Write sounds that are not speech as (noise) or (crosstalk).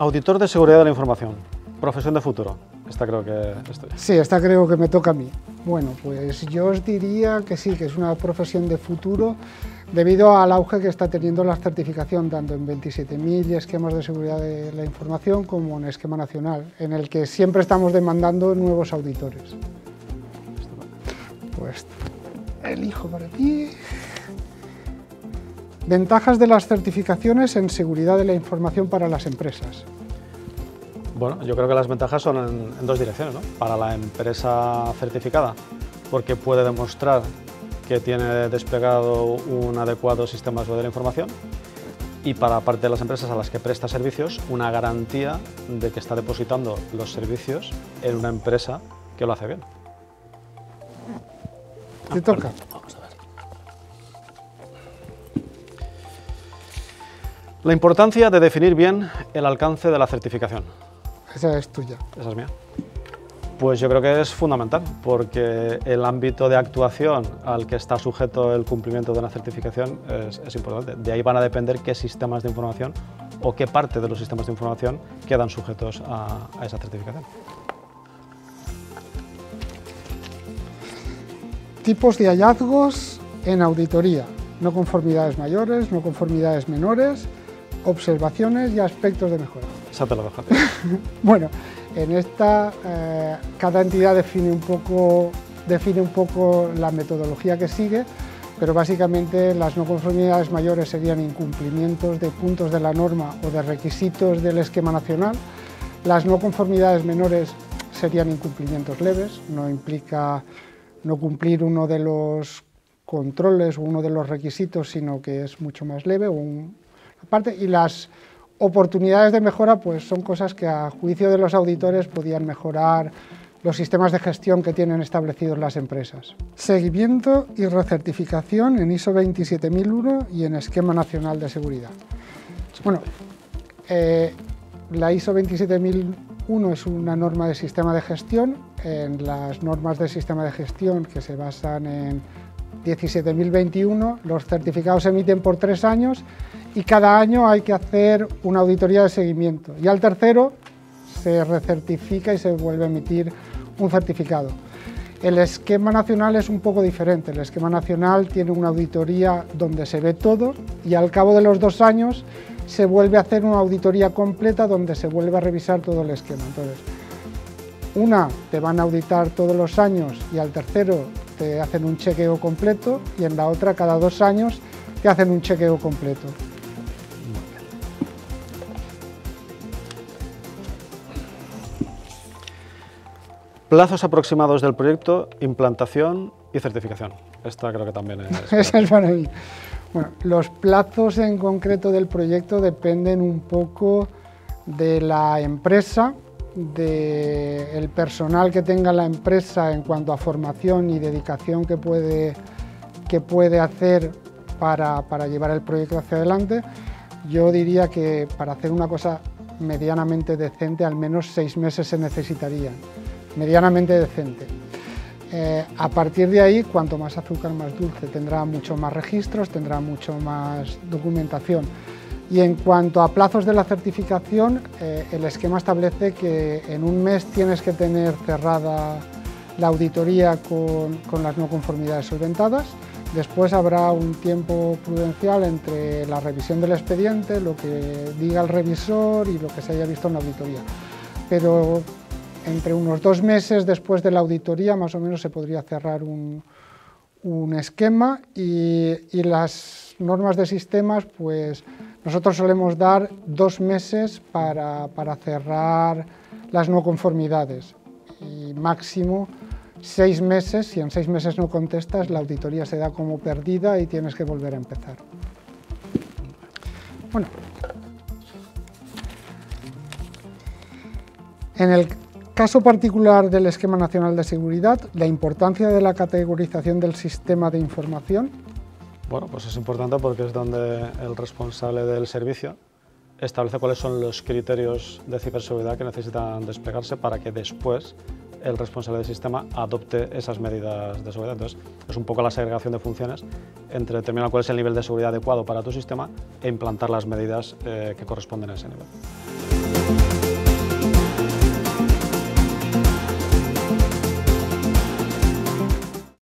Auditor de seguridad de la información, profesión de futuro. Esta creo que estoy. Sí, esta creo que me toca a mí. Bueno, pues yo os diría que sí, que es una profesión de futuro debido al auge que está teniendo la certificación tanto en 27.000 esquemas de seguridad de la información como en esquema nacional, en el que siempre estamos demandando nuevos auditores. Pues elijo para ti. Ventajas de las certificaciones en seguridad de la información para las empresas. Bueno, yo creo que las ventajas son en, dos direcciones. ¿no? Para la empresa certificada, porque puede demostrar que tiene desplegado un adecuado sistema de seguridad de la información y para parte de las empresas a las que presta servicios, una garantía de que está depositando los servicios en una empresa que lo hace bien. Te toca. La importancia de definir bien el alcance de la certificación. Esa es tuya. Esa es mía. Pues yo creo que es fundamental, porque el ámbito de actuación al que está sujeto el cumplimiento de una certificación es, importante. De ahí van a depender qué sistemas de información o qué parte de los sistemas de información quedan sujetos a, a esa certificación. Tipos de hallazgos en auditoría. No conformidades mayores, no conformidades menores, observaciones y aspectos de mejora. Esa te lo dejo (laughs) bueno, en esta eh, cada entidad define un, poco, define un poco la metodología que sigue, pero básicamente las no conformidades mayores serían incumplimientos de puntos de la norma o de requisitos del esquema nacional. Las no conformidades menores serían incumplimientos leves, no implica no cumplir uno de los controles o uno de los requisitos, sino que es mucho más leve o un, parte, y las oportunidades de mejora pues son cosas que a juicio de los auditores podían mejorar los sistemas de gestión que tienen establecidos las empresas. Seguimiento y recertificación en ISO 27001 y en Esquema Nacional de Seguridad. Bueno, eh, la ISO 27001 es una norma de sistema de gestión. En las normas de sistema de gestión que se basan en 17.021, los certificados se emiten por tres años y cada año hay que hacer una auditoría de seguimiento. Y al tercero se recertifica y se vuelve a emitir un certificado. El esquema nacional es un poco diferente. El esquema nacional tiene una auditoría donde se ve todo y al cabo de los dos años se vuelve a hacer una auditoría completa donde se vuelve a revisar todo el esquema. Entonces, una te van a auditar todos los años y al tercero te hacen un chequeo completo y en la otra cada dos años te hacen un chequeo completo. Plazos aproximados del proyecto, implantación y certificación. Esta creo que también es... (laughs) Esa es para mí. Bueno, los plazos en concreto del proyecto dependen un poco de la empresa, del personal que tenga la empresa en cuanto a formación y dedicación que puede, que puede hacer para, llevar el proyecto hacia adelante. Yo diría que para hacer una cosa medianamente decente, al menos seis meses se necesitarían medianamente decente. Eh, a partir de ahí, cuanto más azúcar, más dulce, tendrá mucho más registros, tendrá mucho más documentación. Y en cuanto a plazos de la certificación, eh, el esquema establece que en un mes tienes que tener cerrada la auditoría con, con las no conformidades solventadas. Después habrá un tiempo prudencial entre la revisión del expediente, lo que diga el revisor y lo que se haya visto en la auditoría. Pero entre unos dos meses después de la auditoría más o menos se podría cerrar un, esquema y, las normas de sistemas, pues nosotros solemos dar dos meses para, cerrar las no conformidades y máximo seis meses, si en seis meses no contestas, la auditoría se da como perdida y tienes que volver a empezar. Bueno, en el caso particular del Esquema Nacional de Seguridad, la importancia de la categorización del sistema de información. Bueno, pues es importante porque es donde el responsable del servicio establece cuáles son los criterios de ciberseguridad que necesitan desplegarse para que después el responsable del sistema adopte esas medidas de seguridad. Entonces, es un poco la segregación de funciones entre determinar cuál es el nivel de seguridad adecuado para tu sistema e implantar las medidas eh, que corresponden a ese nivel.